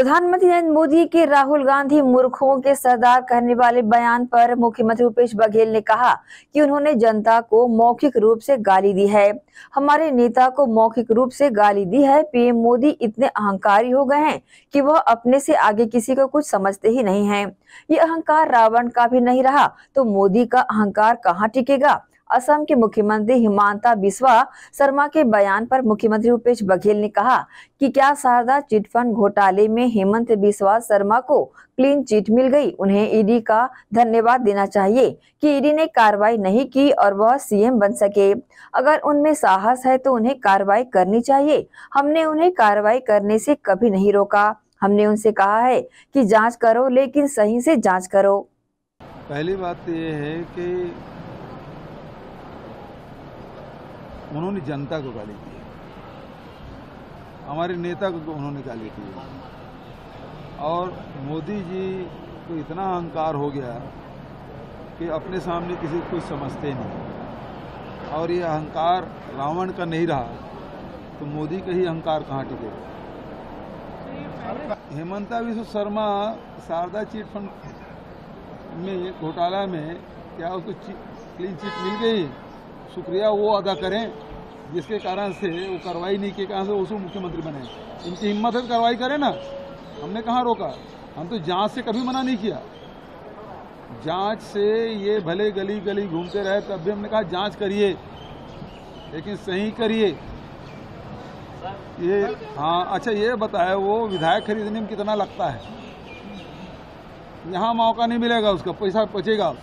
प्रधानमंत्री नरेंद्र मोदी के राहुल गांधी मूर्खों के सरदार कहने वाले बयान पर मुख्यमंत्री भूपेश बघेल ने कहा कि उन्होंने जनता को मौखिक रूप से गाली दी है। हमारे नेता को मौखिक रूप से गाली दी है। पीएम मोदी इतने अहंकारी हो गए हैं कि वह अपने से आगे किसी को कुछ समझते ही नहीं हैं। ये अहंकार रावण का भी नहीं रहा तो मोदी का अहंकार कहाँ टिकेगा? असम के मुख्यमंत्री हिमांता बिस्वा शर्मा के बयान पर मुख्यमंत्री भूपेश बघेल ने कहा कि क्या शारदा चिटफंड घोटाले में हेमंत बिस्वा शर्मा को क्लीन चिट मिल गई? उन्हें ईडी का धन्यवाद देना चाहिए कि ईडी ने कार्रवाई नहीं की और वह सीएम बन सके। अगर उनमें साहस है तो उन्हें कार्रवाई करनी चाहिए। हमने उन्हें कार्रवाई करने से कभी नहीं रोका। हमने उनसे कहा है कि जाँच करो, लेकिन सही से जाँच करो। पहली बात तो ये है कि उन्होंने जनता को गाली दी हमारे नेता को उन्होंने गाली दी और मोदी जी को इतना अहंकार हो गया कि अपने सामने किसी को समझते नहीं। और ये अहंकार रावण का नहीं रहा तो मोदी का ही अहंकार कहाँ टिकेगा हेमंता विश्व शर्मा शारदा चिट फंड में घोटाला में क्या उसको क्लीन चिट मिल गई शुक्रिया वो अदा करें, जिसके कारण से वो कार्रवाई नहीं के कारण से उसको मुख्यमंत्री बने। इनकी हिम्मत है तो कार्रवाई करें ना। हमने कहाँ रोका? हम तो जाँच से कभी मना नहीं किया। जाँच से ये भले गली गली घूमते रहे, तब भी हमने कहा, जाँच करिए, लेकिन सही करिए। ये हाँ अच्छा ये बताया, वो विधायक खरीदने में कितना लगता है? यहाँ मौका नहीं मिलेगा उसका, पैसा बचेगा